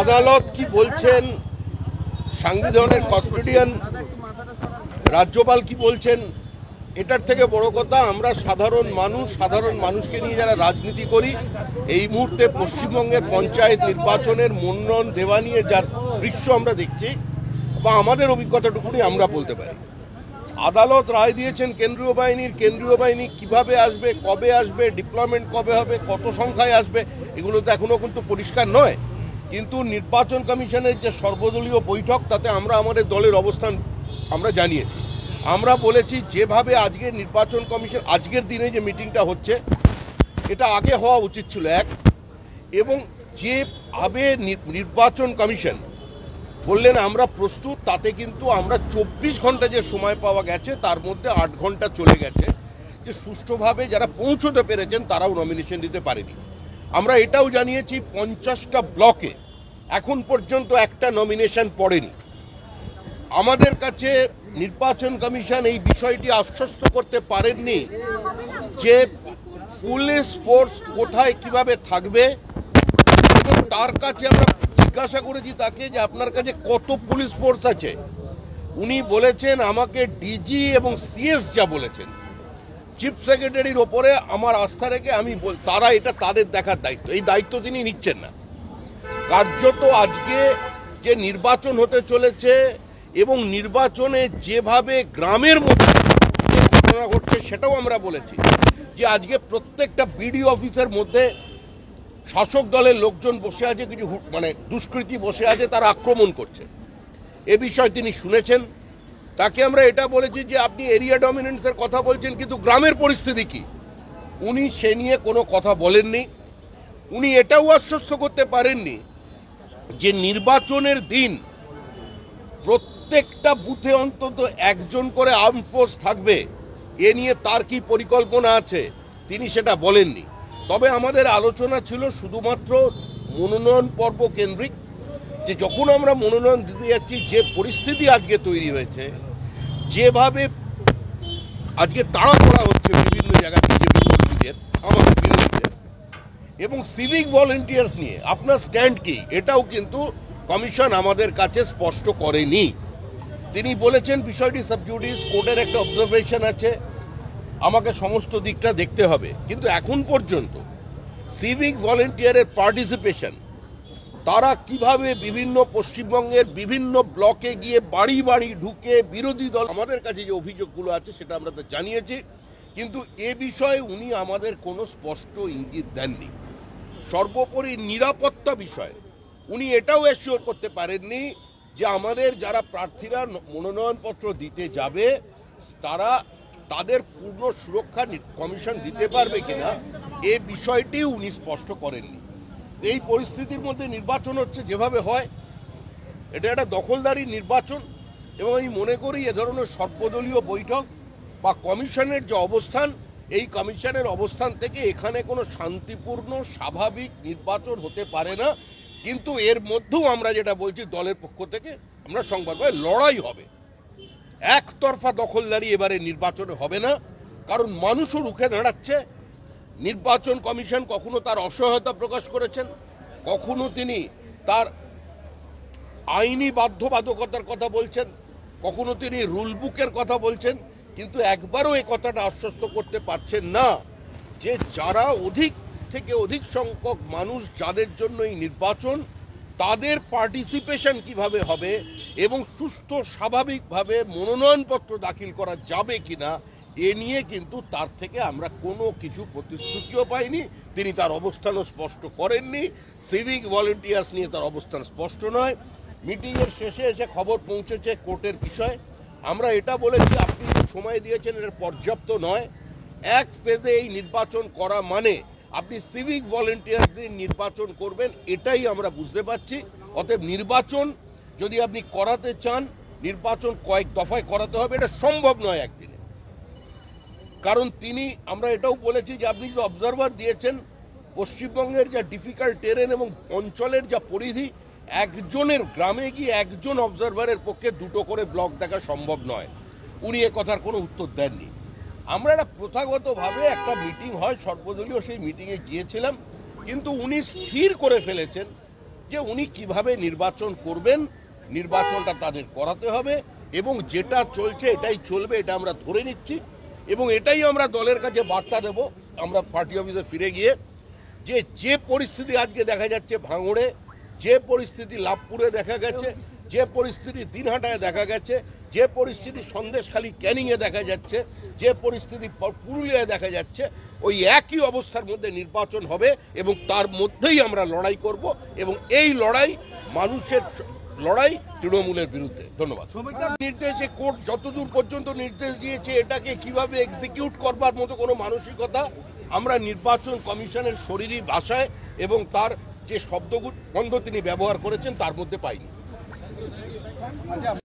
আদালত কি বলছেন? সাংবিধানের কস্টোডিয়ান রাজ্যপাল কি বলছেন? এটার থেকে বড় কথা, আমরা সাধারণ মানুষ, সাধারণ মানুষকে নিয়ে যারা রাজনীতি করি, এই মুহূর্তে পশ্চিমবঙ্গের পঞ্চায়েত নির্বাচনের মনোনয়ন দেওয়া নিয়ে যার দৃশ্য আমরা দেখছি বা আমাদের অভিজ্ঞতাটুকুনি আমরা বলতে পারি। আদালত রায় দিয়েছেন কেন্দ্রীয় বাহিনীর, কেন্দ্রীয় বাহিনী কীভাবে আসবে, কবে আসবে ডিপ্লয়মেন্ট কবে হবে, কত সংখ্যায় আসবে, এগুলো তো এখনও কিন্তু পরিষ্কার নয়। কিন্তু নির্বাচন কমিশনের যে সর্বদলীয় বৈঠক, তাতে আমরা আমাদের দলের অবস্থান আমরা জানিয়েছি। আমরা বলেছি, যেভাবে আজকে নির্বাচন কমিশন, আজকের দিনে যে মিটিংটা হচ্ছে, এটা আগে হওয়া উচিত ছিল এক, এবং যেভাবে নির্বাচন কমিশন বললেন, আমরা প্রস্তুত, তাতে কিন্তু আমরা চব্বিশ ঘণ্টা যে সময় পাওয়া গেছে, তার মধ্যে আট ঘণ্টা চলে গেছে। যে সুষ্ঠুভাবে যারা পৌঁছতে পেরেছেন, তারাও নমিনেশন দিতে পারেনি। আমরা এটাও জানিয়েছি পঞ্চাশটা ব্লকে এখন পর্যন্ত একটা নমিনেশন পড়েনি। আমাদের কাছে নির্বাচন কমিশন এই বিষয়টি আশ্বস্ত করতে পারেননি যে পুলিশ ফোর্স কোথায় কীভাবে থাকবে এবং তার কাছে আমরা জিজ্ঞাসা করেছি তাকে যে আপনার কাছে কত পুলিশ ফোর্স আছে। উনি বলেছেন আমাকে ডিজি এবং সিএস যা বলেছেন। চিফ সেক্রেটারির ওপরে আমার আস্থা রেখে আমি তারা এটা তাদের দেখার দায়িত্ব। এই দায়িত্ব তিনি নিচ্ছেন না। কার্যত আজকে যে নির্বাচন হতে চলেছে এবং নির্বাচনে যেভাবে গ্রামের মধ্যে ঘটনা ঘটছে সেটাও আমরা বলেছি যে আজকে প্রত্যেকটা বিডি অফিসের মধ্যে শাসক দলের লোকজন বসে আছে, কিছু মানে দুষ্কৃতী বসে আছে, তারা আক্রমণ করছে। এ বিষয়ে তিনি শুনেছেন। তাকে আমরা এটা বলেছি যে আপনি এরিয়া ডমিনেন্সের কথা বলছেন, কিন্তু গ্রামের পরিস্থিতি কি? উনি সে নিয়ে কোনো কথা বলেননি। উনি এটাও আশ্বস্ত করতে পারেননি যে নির্বাচনের দিন প্রত্যেকটা বুথে অন্তত একজন করে আর্ম ফোর্স থাকবে। এ নিয়ে তার কি পরিকল্পনা আছে? তিনি সেটা বলেননি। তবে আমাদের আলোচনা ছিল শুধুমাত্র মনোনয়ন পর্ব কেন্দ্রিক, যে যখন আমরা মনোনয়ন দিতে যাচ্ছি, যে পরিস্থিতি আজকে তৈরি হয়েছে যেভাবে আজকে তাড়া করা হচ্ছে বিভিন্ন জায়গায় বিজেপি কর্মীদের, আমাদের বিরোধীদের, এবং সিভিক ভলেন্টিয়ার্স নিয়ে, আপনার স্ট্যান্ড কি? এটাও কিন্তু কমিশন আমাদের কাছে স্পষ্ট করেনি। তিনি বলেছেন বিষয়টি সাবজুডিস কোর্টের একটা অবজারভেশন আছে, আমাকে সমস্ত দিকটা দেখতে হবে। কিন্তু এখন পর্যন্ত সিভিক ভলেন্টিয়ারের পার্টিসিপেশন তারা কীভাবে বিভিন্ন পশ্চিমবঙ্গের বিভিন্ন ব্লকে গিয়ে বাড়ি বাড়ি ঢুকে বিরোধী দল আমাদের কাছে যে অভিযোগগুলো আছে সেটা আমরা তো জানিয়েছি, কিন্তু এ বিষয়ে উনি আমাদের কোনো স্পষ্ট ইঙ্গিত দেননি। সর্বোপরি নিরাপত্তা বিষয়ে উনি এটাও অ্যাসিওর করতে পারেননি যে আমাদের যারা প্রার্থীরা মনোনয়নপত্র দিতে যাবে, তারা তাদের পূর্ণ সুরক্ষা কমিশন দিতে পারবে কিনা, এ বিষয়টি উনি স্পষ্ট করেননি। এই পরিস্থিতির মধ্যে নির্বাচন হচ্ছে যেভাবে হয়, এটা একটা দখলদারি নির্বাচন এবং আমি মনে করি এ ধরনের সর্বদলীয় বৈঠক বা কমিশনের যে অবস্থান, এই কমিশনের অবস্থান থেকে এখানে কোনো শান্তিপূর্ণ, স্বাভাবিক নির্বাচন হতে পারে না। কিন্তু এর মধ্যেও আমরা যেটা বলছি, দলের পক্ষ থেকে আমরা সংবাদ পাই, লড়াই হবে। একতরফা দখলদারি এবারে নির্বাচনে হবে না, কারণ মানুষও রুখে দাঁড়াচ্ছে নির্বাচন কমিশন কখনো তার অসহায়তা প্রকাশ করেছেন? কখনো তিনি তার আইনি বাধ্যবাধকতার কথা বলছেন? কখনো তিনি রুলবুকের কথা বলছেন? কিন্তু একবারও এই কথাটা আশ্বস্ত করতে পারছেন না যে যারা অধিক থেকে অধিক সংখ্যক মানুষ যাদের জন্য এই নির্বাচন, তাদের পার্টিসিপেশন কীভাবে হবে এবং সুস্থ, স্বাভাবিকভাবে মনোনয়নপত্র দাখিল করা যাবে কিনা এ নিয়ে কিন্তু তার থেকে আমরা কোনো কিছু প্রতিশ্রুতিও পাইনি। তিনি তার অবস্থানও স্পষ্ট করেননি। সিভিক ভলেন্টিয়ার্স নিয়ে তার অবস্থান স্পষ্ট নয়। মিটিংয়ের শেষে এসে খবর পৌঁছেছে কোর্টের বিষয়। আমরা এটা বলেছি, আপনি সময় দিয়েছেন এটা পর্যাপ্ত নয়। এক ফেজে এই নির্বাচন করা মানে আপনি সিভিক ভলেন্টিয়ারদের নির্বাচন করবেন, এটাই আমরা বুঝতে পারছি। অতএব নির্বাচন যদি আপনি করাতে চান, নির্বাচন কয়েক দফায় করাতে হবে, এটা সম্ভব নয় একদিনে। কারণ তিনি, আমরা এটাও বলেছি যে আপনি যে অবজারভার দিয়েছেন, পশ্চিমবঙ্গের যা ডিফিকাল্ট টেরেন এবং অঞ্চলের যা পরিধি, একজনের গ্রামে গিয়ে একজন অবজারভারের পক্ষে দুটো করে ব্লক দেখা সম্ভব নয়। উনি এ কথার কোনো উত্তর দেননি। আমরা একটা প্রথাগতভাবে একটা মিটিং হয়, সর্বদলীয় সেই মিটিংয়ে গিয়েছিলাম, কিন্তু উনি স্থির করে ফেলেছেন যে উনি কীভাবে নির্বাচন করবেন, নির্বাচনটা তাদের করাতে হবে এবং যেটা চলছে এটাই চলবে, এটা আমরা ধরে নিচ্ছি। এবং এটাই আমরা দলের কাছে বার্তা দেব। আমরা পার্টি অফিসে ফিরে গিয়ে যে যে পরিস্থিতি আজকে দেখা যাচ্ছে ভাঙড়ে, যে পরিস্থিতি লাভপুরে দেখা গেছে, যে পরিস্থিতি দিনহাটায় দেখা গেছে, যে পরিস্থিতি সন্দেশখালী ক্যানিংয়ে দেখা যাচ্ছে, যে পরিস্থিতি পুরুলিয়ায় দেখা যাচ্ছে, ওই একই অবস্থার মধ্যে নির্বাচন হবে এবং তার মধ্যেই আমরা লড়াই করব এবং এই লড়াই মানুষের লড়াই তৃণমূলের বিরুদ্ধে। ধন্যবাদ। নির্দেশে কোর্ট যতদূর পর্যন্ত নির্দেশ দিয়েছে, এটাকে কীভাবে এক্সিকিউট করবার মতো কোনো মানসিকতা আমরা নির্বাচন কমিশনের শরীরী ভাষায় এবং তার যে শব্দগন্ধ তিনি ব্যবহার করেছেন, তার মধ্যে পাইনি।